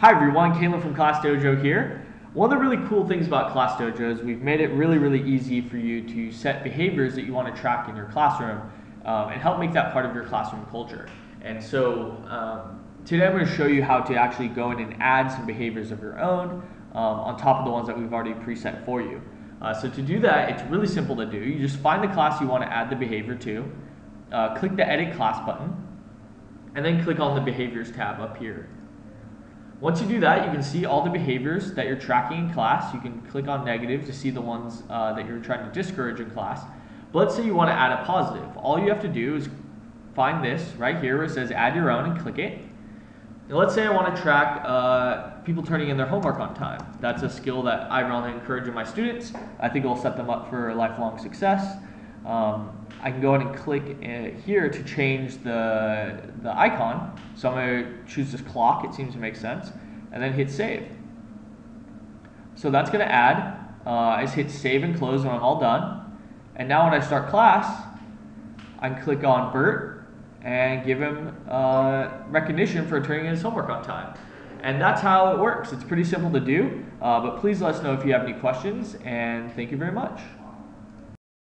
Hi everyone, Caleb from ClassDojo here. One of the really cool things about ClassDojo is we've made it really, really easy for you to set behaviors that you want to track in your classroom um, and help make that part of your classroom culture. And so um, today I'm going to show you how to actually go in and add some behaviors of your own um, on top of the ones that we've already preset for you. Uh, so to do that, it's really simple to do. You just find the class you want to add the behavior to, uh, click the Edit Class button, and then click on the Behaviors tab up here. Once you do that, you can see all the behaviors that you're tracking in class. You can click on negative to see the ones uh, that you're trying to discourage in class. But let's say you want to add a positive. All you have to do is find this right here where it says add your own and click it. And let's say I want to track uh, people turning in their homework on time. That's a skill that I really encourage in my students. I think it'll set them up for lifelong success. Um, I can go ahead and click uh, here to change the, the icon. So I'm going to choose this clock, it seems to make sense, and then hit save. So that's going to add. Uh, I just hit save and close when I'm all done. And now when I start class, I can click on Bert and give him uh, recognition for turning in his homework on time. And that's how it works. It's pretty simple to do, uh, but please let us know if you have any questions, and thank you very much.